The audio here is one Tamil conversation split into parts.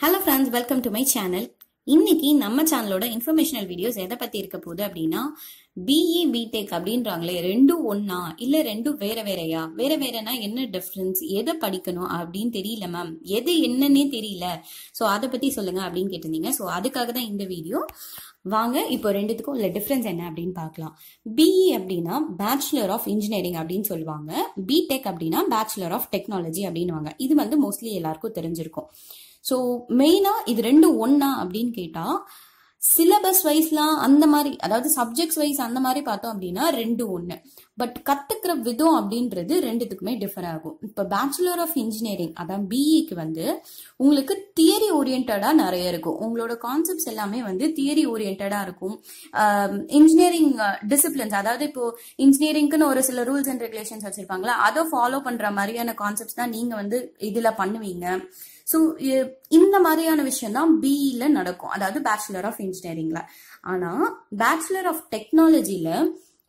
Hello friends welcome to my channel இன்னைக்கு நம்ம சேனலோட இன்ஃபர்மேஷனல் வீடியோஸ் எதை பத்தி இருக்க போகுது அப்படின்னா பிஇ பிடெக் அப்படின்றாங்களே ரெண்டும் ஒன்னா இல்ல ரெண்டும் வேற வேறையா? வேற வேறனா என்ன டிஃபரன்ஸ் எதை படிக்கணும் அப்படின்னு தெரியல மேம் எது என்னன்னே தெரியல. ஸோ அதை பத்தி சொல்லுங்க அப்படின்னு கேட்டிருந்தீங்க. ஸோ அதுக்காக தான் இந்த வீடியோ வாங்க இப்போ ரெண்டுத்துக்கும் உள்ள டிஃப்ரென்ஸ் என்ன அப்படின்னு பார்க்கலாம். பிஇ அப்படின்னா பேச்சுலர் ஆஃப் இன்ஜினியரிங் அப்படின்னு சொல்லுவாங்க. பிடெக் அப்படின்னா பேச்சுலர் ஆஃப் டெக்னாலஜி அப்படின்னுவாங்க இது வந்து மோஸ்ட்லி எல்லாருக்கும் தெரிஞ்சிருக்கும். ஸோ மெயினாக இது ரெண்டும் ஒன்றா அப்படின்னு கேட்டால் சிலபஸ் வைஸ்லாம் அந்த மாதிரி அதாவது சப்ஜெக்ட்ஸ் வைஸ் அந்த மாதிரி பார்த்தோம் அப்படின்னா ரெண்டு ஒன்று பட் கத்துக்கிற விதம் அப்படின்றது ரெண்டுத்துக்குமே டிஃபர் ஆகும். இப்போ பேச்சுலர் ஆஃப் இன்ஜினியரிங் அதான் பிஇக்கு வந்து உங்களுக்கு தியரி ஓரியன்டாக நிறைய இருக்கும். உங்களோட கான்செப்ட்ஸ் எல்லாமே வந்து தியரி ஓரியன்டாக இருக்கும். இன்ஜினியரிங் டிசிப்ளின்ஸ் அதாவது இப்போ இன்ஜினியரிங்க்குன்னு ஒரு சில ரூல்ஸ் அண்ட் ரெகுலேஷன்ஸ் வச்சிருப்பாங்களா அதை ஃபாலோ பண்ணுற மாதிரியான கான்செப்ட்ஸ் தான் நீங்கள் வந்து இதில் பண்ணுவீங்க. ஸோ இந்த மாதிரியான விஷயம் தான் பிஇல நடக்கும். அதாவது பேச்சுலர் ஆஃப் இன்ஜினியரிங்ல ஆனால் பேச்சுலர் ஆஃப் டெக்னாலஜியில்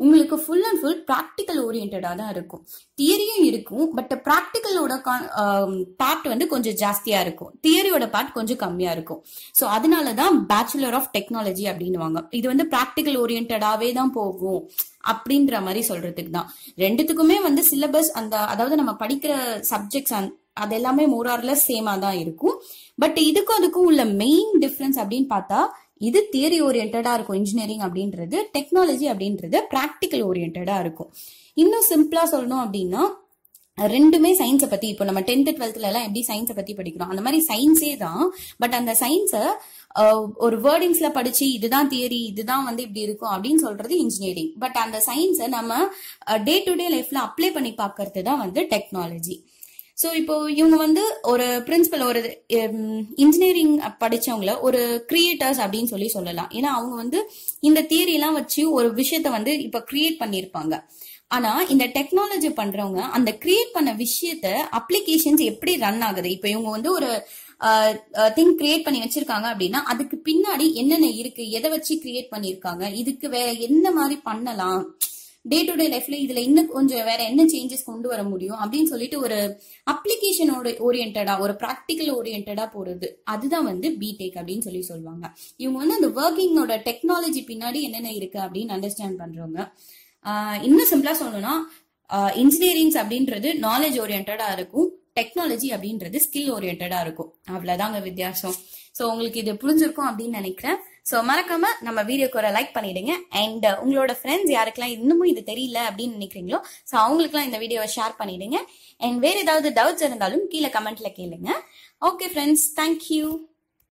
உங்களுக்கு ஃபுல் அண்ட் ஃபுல் ப்ராக்டிக்கல் ஓரியன்டாக தான் இருக்கும். தியரியும் இருக்கும் பட் ப்ராக்டிக்கலோட பார்ட் வந்து கொஞ்சம் ஜாஸ்தியாக இருக்கும். தியரியோட பார்ட் கொஞ்சம் கம்மியாக இருக்கும். ஸோ அதனால தான் பேச்சுலர் ஆஃப் டெக்னாலஜி அப்படின்னுவாங்க. இது வந்து ப்ராக்டிக்கல் ஓரியன்டாவே தான் போகும் அப்படின்ற மாதிரி சொல்றதுக்கு தான். ரெண்டுத்துக்குமே வந்து சிலபஸ் அந்த அதாவது நம்ம படிக்கிற சப்ஜெக்ட்ஸ் அது எல்லாமே மோரார்லெஸ் சேமா தான் இருக்கும். பட் இதுக்கும் அதுக்கும் உள்ள மெயின் டிஃப்ரென்ஸ் அப்படின்னு பார்த்தா இது தியரி ஓரியன்டா இருக்கும் இன்ஜினியரிங் அப்படின்றது டெக்னாலஜி அப்படின்றது ப்ராக்டிக்கல் ஓரியன்டா இருக்கும். இன்னும் சிம்பிளா சொல்லணும் அப்படின்னா ரெண்டுமே சயின்ஸை பத்தி இப்போ நம்ம டென்த் டுவெல்த்ல எல்லாம் எப்படி சயின்ஸை பத்தி படிக்கிறோம்? அந்த மாதிரி சயின்ஸே தான் பட் அந்த சயின்ஸை ஒரு வேர்டிங்ஸ்ல படிச்சு இதுதான் தியரி இதுதான் வந்து இப்படி இருக்கும் அப்படின்னு சொல்றது இன்ஜினியரிங் பட் அந்த சயின்ஸை நம்ம டே டு டே லைஃப்ல அப்ளை பண்ணி பார்க்கறது தான் வந்து டெக்னாலஜி ஸோ இப்போ இவங்க வந்து ஒரு பிரின்சிபல் ஒரு இன்ஜினியரிங் படிச்சவங்கள ஒரு கிரியேட்டர்ஸ் அப்படின்னு சொல்லி சொல்லலாம். ஏன்னா அவங்க வந்து இந்த தியரிலாம் வச்சு ஒரு விஷயத்த வந்து இப்போ கிரியேட் பண்ணியிருப்பாங்க. ஆனா இந்த டெக்னாலஜி பண்றவங்க அந்த கிரியேட் பண்ண விஷயத்த அப்ளிகேஷன்ஸ் எப்படி ரன் ஆகுது? இப்போ இவங்க வந்து ஒரு திங் கிரியேட் பண்ணி வச்சிருக்காங்க அப்படின்னா அதுக்கு பின்னாடி என்னென்ன இருக்கு? எதை வச்சு கிரியேட் பண்ணிருக்காங்க இதுக்கு வேற என்ன மாதிரி பண்ணலாம்? டே டு டே லைஃப்ல இதுல இன்னும் கொஞ்சம் வேற என்ன சேஞ்சஸ் கொண்டு வர முடியும் அப்படின்னு சொல்லிட்டு ஒரு அப்ளிகேஷனோட ஓரியன்டா ஒரு ப்ராக்டிக்கல் ஓரியன்டா போறது அதுதான் வந்து பிடெக் அப்படின்னு சொல்லி சொல்லுவாங்க. இவங்க வந்து அந்த ஒர்க்கிங்கோட டெக்னாலஜி பின்னாடி என்னென்ன இருக்கு அப்படின்னு அண்டர்ஸ்டாண்ட் பண்றவங்க. இன்னும் சிம்பிளா சொல்லணும்னா இன்ஜினியரிங்ஸ் அப்படின்றது நாலேஜ் ஓரியன்டா இருக்கும். டெக்னாலஜி அப்படின்றது ஸ்கில் ஓரியன்டா இருக்கும். அவ்வளவுதாங்க வித்தியாசம். ஸோ உங்களுக்கு இது புரிஞ்சிருக்கும் அப்படின்னு நினைக்கிறேன். ஸோ மறக்காம நம்ம வீடியோக்கு ஒரு லைக் பண்ணிடுங்க. அண்ட் uh, உங்களோட ஃப்ரெண்ட்ஸ் யாருக்கெல்லாம் இன்னமும் இது தெரியல அப்படின்னு நினைக்கிறீங்களோ ஸோ அவங்களுக்குலாம் இந்த வீடியோவை ஷேர் பண்ணிடுங்க. அண்ட் வேற ஏதாவது டவுட்ஸ் இருந்தாலும் கீழே கமெண்ட்ல கேளுங்க. Okay friends thank you